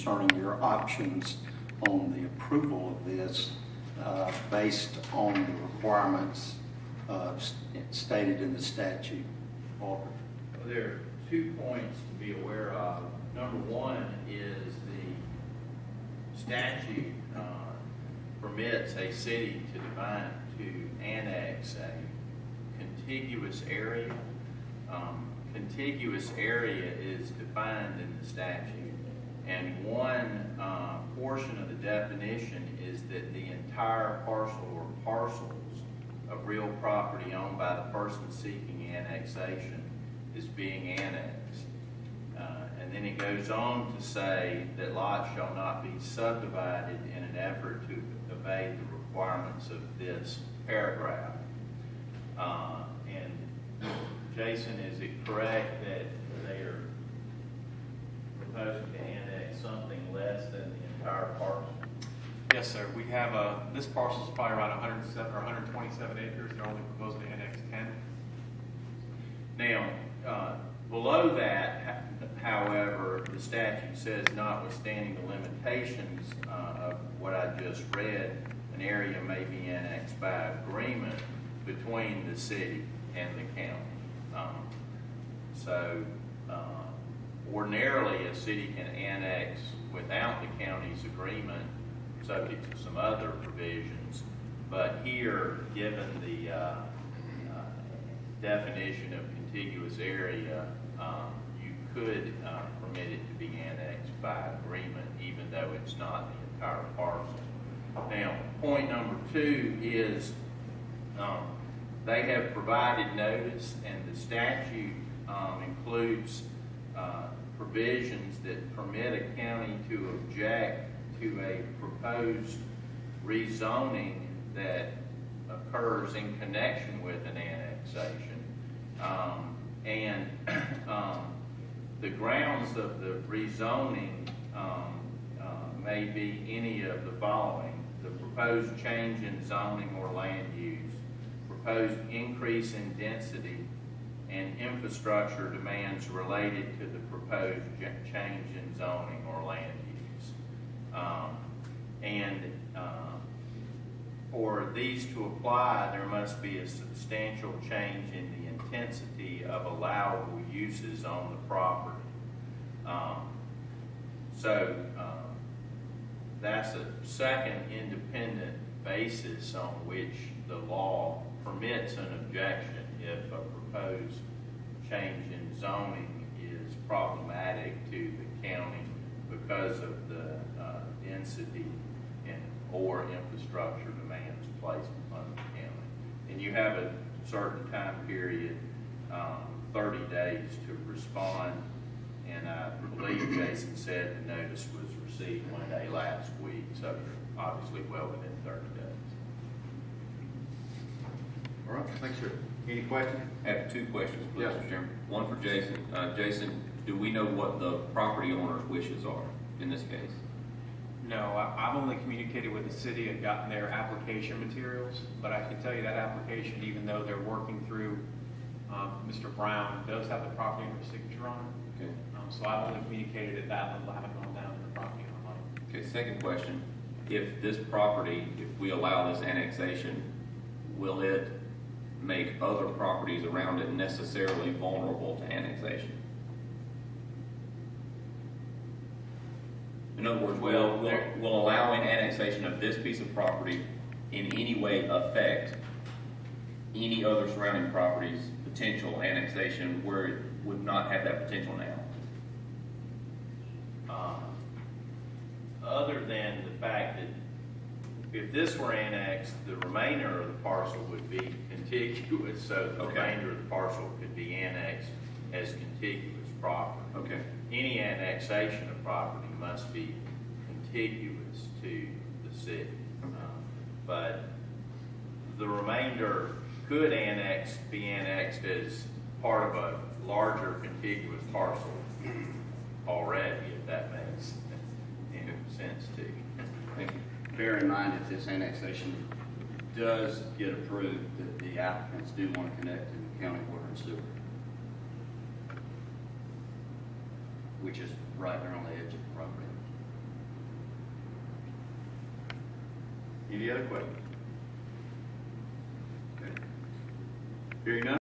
concerning your options on the approval of this uh, based on the requirements uh, stated in the statute. Well, There are two points to be aware of. Number one is the statute uh, permits a city to define, to annex a contiguous area. Um, Contiguous area is defined in the statute, portion of the definition is that the entire parcel or parcels of real property owned by the person seeking annexation is being annexed. Uh, And then it goes on to say that lots shall not be subdivided in an effort to evade the requirements of this paragraph. Uh, And Jason, is it correct that they are proposing to annex something less than the entire parcel? Yes, sir. We have, uh, this is probably around 107 or 127 acres. They're only proposing to annex 10. Now, uh, below that, however, the statute says notwithstanding the limitations uh, of what I just read, an area may be annexed by agreement between the city and the county. Um, So uh, ordinarily, a city can annex without the county's agreement, subject to some other provisions. But here, given the uh, uh, definition of contiguous area, um, you could uh, permit it to be annexed by agreement, even though it's not the entire parcel. Now, point number two is, um, they have provided notice, and the statute um, includes uh, provisions that permit a county to object to a proposed rezoning that occurs in connection with an annexation. Um, And um, the grounds of the rezoning um, uh, may be any of the following. The proposed change in zoning or land use, proposed increase in density and infrastructure demands related to the proposed change in zoning or land use. Um, And uh, for these to apply, there must be a substantial change in the intensity of allowable uses on the property. Um, So, uh, that's a second independent basis on which the law permits an objection if a proposed change in zoning is problematic to the county because of the uh, density and or infrastructure demands placed upon the county. And you have a certain time period, um, thirty days to respond. And I believe Jason said the notice was received one day last week, so you're obviously well within thirty days. All right, thanks, sir. Any questions? I have two questions, please, Yes. Mr. Chairman. One for Jason. Uh, Jason, do we know what the property owner's wishes are in this case? No, I- I've only communicated with the city and gotten their application materials, but I can tell you that application, even though they're working through, um, Mr. Brown, does have the property owner's signature on it. Okay. Um, So I've only communicated at that level, I haven't gone down to the property owner level. Okay, second question. If this property, if we allow this annexation, will it make other properties around it necessarily vulnerable to annexation? In other words, will, Well, will, will allowing annexation of this piece of property in any way affect any other surrounding properties' potential annexation where it would not have that potential now? Um, Other than the fact that if this were annexed, the remainder of the parcel would be contiguous, so the Okay. remainder of the parcel could be annexed as contiguous property. Okay. Any annexation of property must be contiguous to the city. Okay. Um, But the remainder could annex, be annexed as part of a larger contiguous parcel already, if that makes any sense to you. Thank you. bear in mind if this annexation does get approved, that the applicants do want to connect to the county water and sewer. which is right there on the edge of the property. Any other questions? Okay. Hearing none.